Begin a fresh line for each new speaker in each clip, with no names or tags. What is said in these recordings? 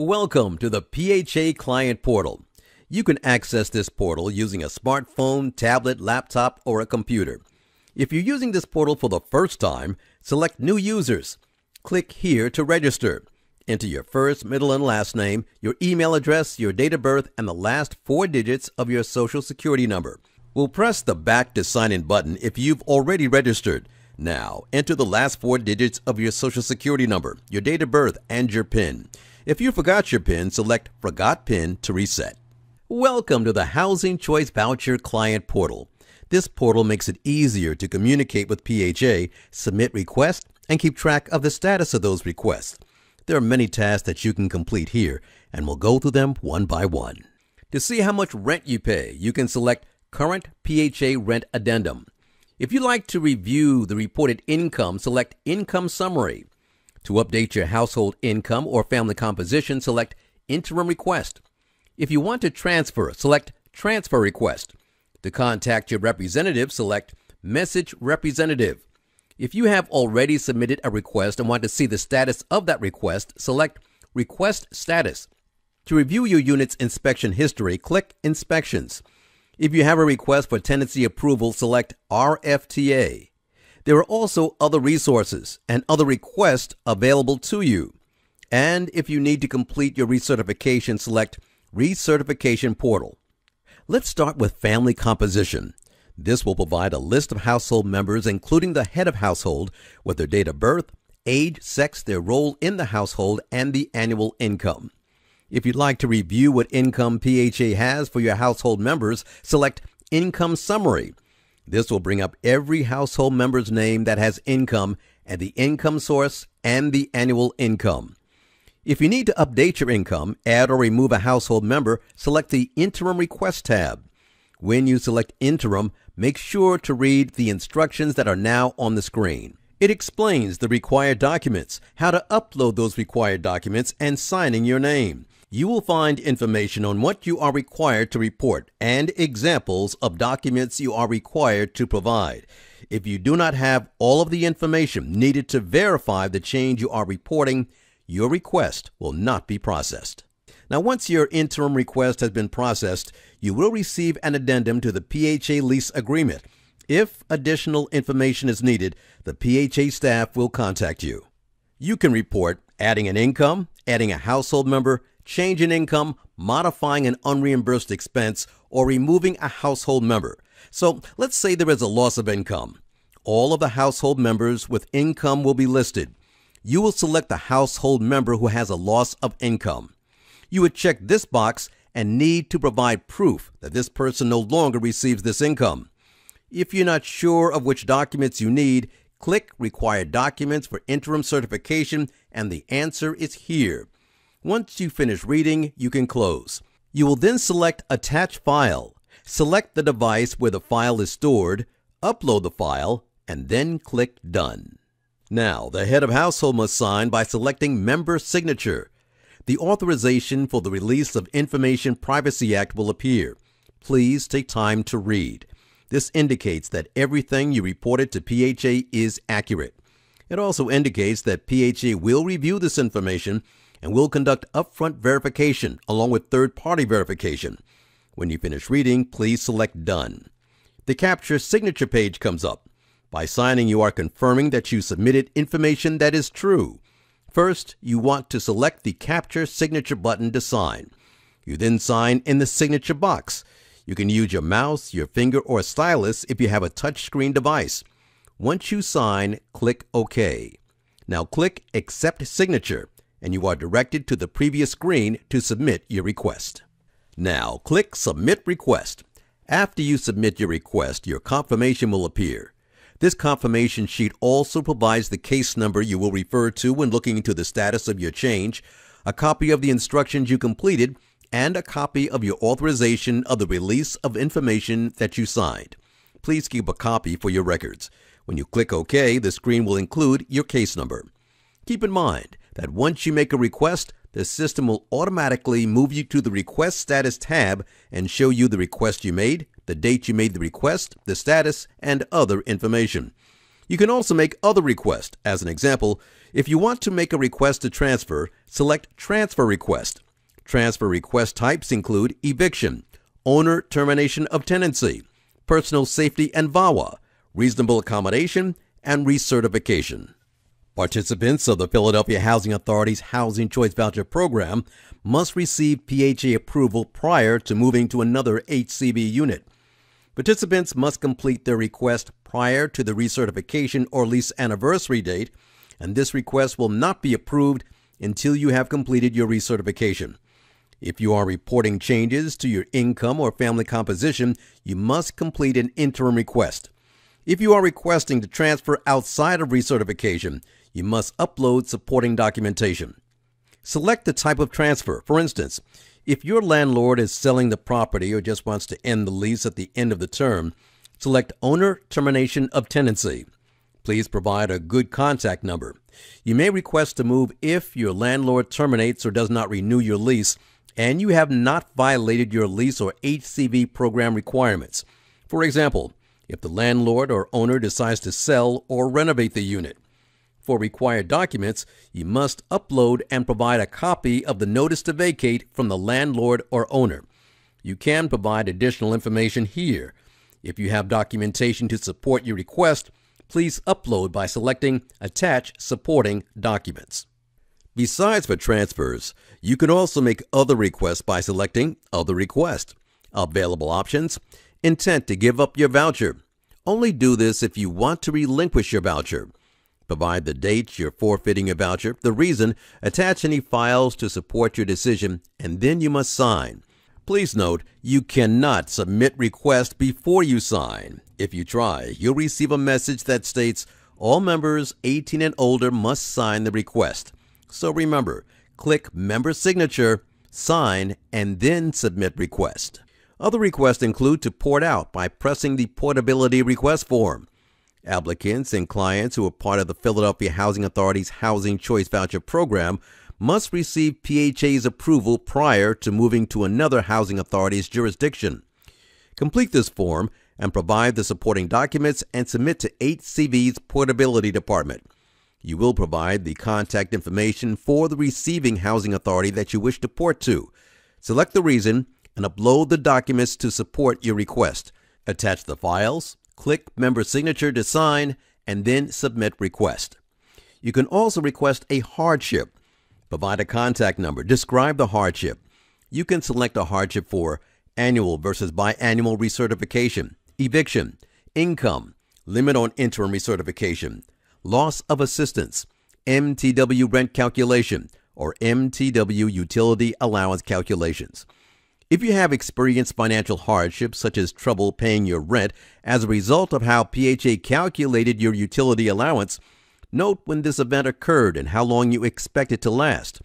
Welcome to the PHA Client Portal. You can access this portal using a smartphone, tablet, laptop, or a computer. If you're using this portal for the first time, select New Users. Click here to register. Enter your first, middle, and last name, your email address, your date of birth, and the last four digits of your social security number. We'll press the back to sign in button if you've already registered. Now, enter the last four digits of your social security number, your date of birth, and your PIN. If you forgot your PIN, select Forgot PIN to reset. Welcome to the Housing Choice Voucher Client Portal. This portal makes it easier to communicate with PHA, submit requests, and keep track of the status of those requests. There are many tasks that you can complete here, and we'll go through them one by one. To see how much rent you pay, you can select Current PHA Rent Addendum. If you'd like to review the reported income, select Income Summary. To update your household income or family composition, select Interim Request. If you want to transfer, select Transfer Request. To contact your representative, select Message Representative. If you have already submitted a request and want to see the status of that request, select Request Status. To review your unit's inspection history, click Inspections. If you have a request for tenancy approval, select RFTA. There are also other resources and other requests available to you. And if you need to complete your recertification, select Recertification Portal. Let's start with family composition. This will provide a list of household members, including the head of household, with their date of birth, age, sex, their role in the household, and the annual income. If you'd like to review what income PHA has for your household members, select Income Summary. This will bring up every household member's name that has income and the income source and the annual income. If you need to update your income, add or remove a household member, select the Interim Request tab. When you select Interim, make sure to read the instructions that are now on the screen. It explains the required documents, how to upload those required documents, and signing your name you will find information on what you are required to report and examples of documents you are required to provide. If you do not have all of the information needed to verify the change you are reporting, your request will not be processed. Now, once your interim request has been processed, you will receive an addendum to the PHA lease agreement. If additional information is needed, the PHA staff will contact you. You can report adding an income, adding a household member, change in income, modifying an unreimbursed expense, or removing a household member. So let's say there is a loss of income. All of the household members with income will be listed. You will select the household member who has a loss of income. You would check this box and need to provide proof that this person no longer receives this income. If you're not sure of which documents you need, click Required Documents for Interim Certification, and the answer is here. Once you finish reading, you can close. You will then select Attach File. Select the device where the file is stored, upload the file, and then click Done. Now, the head of household must sign by selecting Member Signature. The authorization for the release of Information Privacy Act will appear. Please take time to read. This indicates that everything you reported to PHA is accurate. It also indicates that PHA will review this information and will conduct upfront verification along with third party verification. When you finish reading, please select Done. The Capture Signature page comes up. By signing, you are confirming that you submitted information that is true. First, you want to select the Capture Signature button to sign. You then sign in the signature box. You can use your mouse, your finger, or stylus if you have a touchscreen device. Once you sign, click OK. Now click Accept Signature and you are directed to the previous screen to submit your request. Now, click Submit Request. After you submit your request, your confirmation will appear. This confirmation sheet also provides the case number you will refer to when looking into the status of your change, a copy of the instructions you completed, and a copy of your authorization of the release of information that you signed. Please keep a copy for your records. When you click OK, the screen will include your case number. Keep in mind, that once you make a request, the system will automatically move you to the Request Status tab and show you the request you made, the date you made the request, the status, and other information. You can also make other requests. As an example, if you want to make a request to transfer, select Transfer Request. Transfer request types include eviction, owner termination of tenancy, personal safety and VAWA, reasonable accommodation, and recertification. Participants of the Philadelphia Housing Authority's Housing Choice Voucher Program must receive PHA approval prior to moving to another HCV unit. Participants must complete their request prior to the recertification or lease anniversary date, and this request will not be approved until you have completed your recertification. If you are reporting changes to your income or family composition, you must complete an interim request. If you are requesting to transfer outside of recertification, you must upload supporting documentation. Select the type of transfer. For instance, if your landlord is selling the property or just wants to end the lease at the end of the term, select Owner Termination of Tenancy. Please provide a good contact number. You may request to move if your landlord terminates or does not renew your lease and you have not violated your lease or HCV program requirements. For example, if the landlord or owner decides to sell or renovate the unit. For required documents, you must upload and provide a copy of the notice to vacate from the landlord or owner. You can provide additional information here. If you have documentation to support your request, please upload by selecting Attach Supporting Documents. Besides for transfers, you can also make other requests by selecting Other Request. Available options Intent to give up your voucher. Only do this if you want to relinquish your voucher. Provide the date you're forfeiting your voucher, the reason, attach any files to support your decision, and then you must sign. Please note, you cannot submit request before you sign. If you try, you'll receive a message that states all members 18 and older must sign the request. So remember, click Member Signature, sign, and then submit request. Other requests include to port out by pressing the Portability Request form. Applicants and clients who are part of the Philadelphia Housing Authority's Housing Choice Voucher Program must receive PHA's approval prior to moving to another housing authority's jurisdiction. Complete this form and provide the supporting documents and submit to HCV's Portability Department. You will provide the contact information for the receiving housing authority that you wish to port to. Select the reason and upload the documents to support your request. Attach the files, click Member Signature to sign, and then submit request. You can also request a hardship. Provide a contact number. Describe the hardship. You can select a hardship for annual versus biannual recertification, eviction, income, limit on interim recertification, loss of assistance, MTW rent calculation, or MTW utility allowance calculations. If you have experienced financial hardships such as trouble paying your rent as a result of how PHA calculated your utility allowance, note when this event occurred and how long you expect it to last.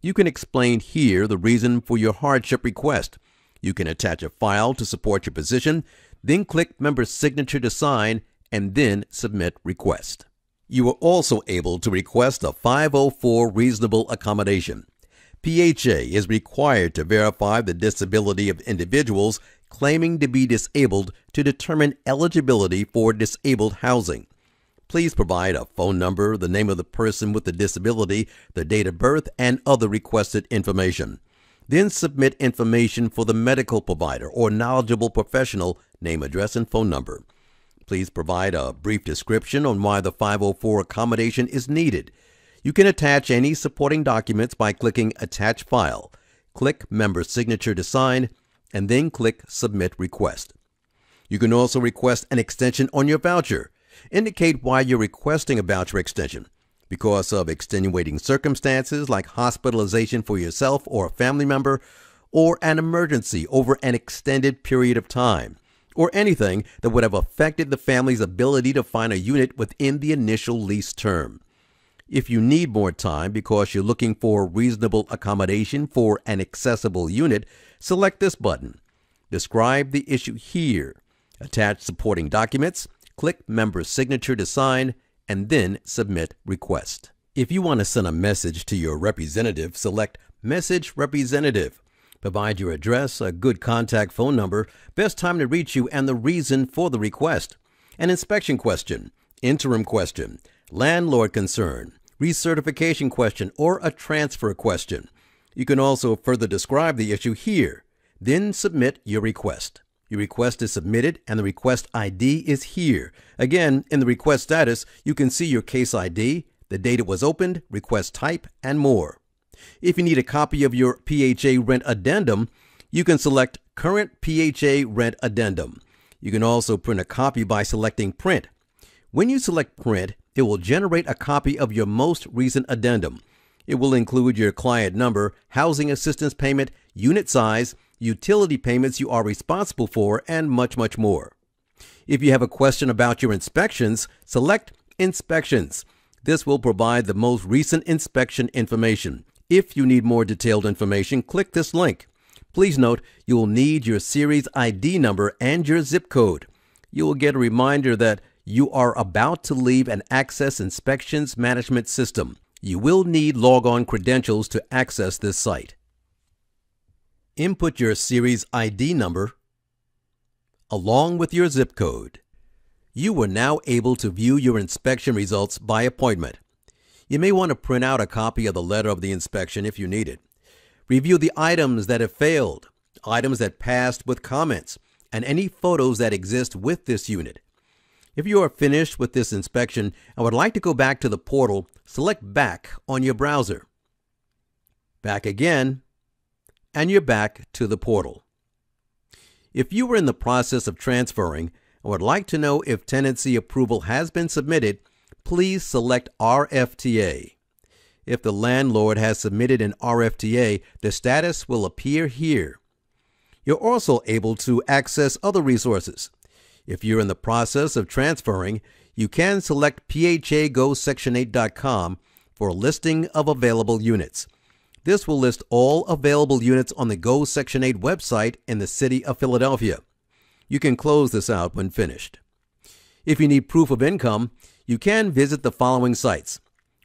You can explain here the reason for your hardship request. You can attach a file to support your position, then click Member Signature to sign, and then submit request. You are also able to request a 504 reasonable accommodation. PHA is required to verify the disability of individuals claiming to be disabled to determine eligibility for disabled housing. Please provide a phone number, the name of the person with the disability, the date of birth, and other requested information. Then submit information for the medical provider or knowledgeable professional, name, address, and phone number. Please provide a brief description on why the 504 accommodation is needed. You can attach any supporting documents by clicking Attach File. Click Member Signature to sign, and then click Submit Request. You can also request an extension on your voucher. Indicate why you're requesting a voucher extension. Because of extenuating circumstances like hospitalization for yourself or a family member, or an emergency over an extended period of time or anything that would have affected the family's ability to find a unit within the initial lease term. If you need more time because you're looking for reasonable accommodation for an accessible unit, select this button. Describe the issue here. Attach supporting documents, click Member Signature to sign, and then submit request. If you want to send a message to your representative, select Message Representative. Provide your address, a good contact phone number, best time to reach you, and the reason for the request. An inspection question. interim question, landlord concern, recertification question, or a transfer question. You can also further describe the issue here. Then submit your request. Your request is submitted and the request ID is here. Again, in the request status, you can see your case ID, the date it was opened, request type, and more. If you need a copy of your PHA rent addendum, you can select Current PHA Rent Addendum. You can also print a copy by selecting Print. When you select Print, it will generate a copy of your most recent addendum. It will include your client number, housing assistance payment, unit size, utility payments you are responsible for, and much, much more. If you have a question about your inspections, select Inspections. This will provide the most recent inspection information. If you need more detailed information, click this link. Please note you will need your series ID number and your zip code. You will get a reminder that you are about to leave an Access Inspections Management System. You will need logon credentials to access this site. Input your series ID number along with your zip code. You are now able to view your inspection results by appointment. You may want to print out a copy of the letter of the inspection if you need it. Review the items that have failed, items that passed with comments, and any photos that exist with this unit. If you are finished with this inspection and would like to go back to the portal, select Back on your browser. Back again, and you're back to the portal. If you were in the process of transferring and would like to know if tenancy approval has been submitted, please select RFTA. If the landlord has submitted an RFTA, the status will appear here. You're also able to access other resources. If you're in the process of transferring, you can select phagosection8.com for a listing of available units. This will list all available units on the Go Section 8 website in the city of Philadelphia. You can close this out when finished. If you need proof of income, you can visit the following sites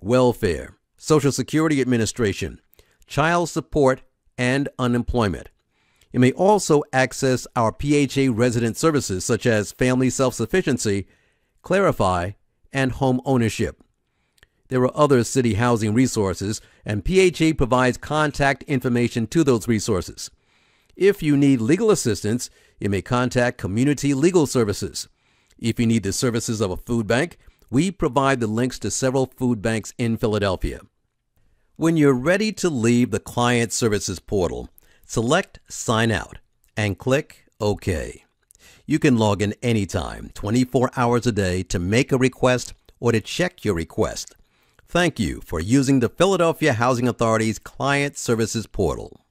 Welfare, Social Security Administration, Child Support, and Unemployment. You may also access our PHA resident services such as Family Self Sufficiency, Clarifi, and Home Ownership. There are other city housing resources, and PHA provides contact information to those resources. If you need legal assistance, you may contact Community Legal Services. If you need the services of a food bank, we provide the links to several food banks in Philadelphia. When you're ready to leave the Client Services portal, select Sign Out and click OK. You can log in anytime, 24 hours a day, to make a request or to check your request. Thank you for using the Philadelphia Housing Authority's Client Services Portal.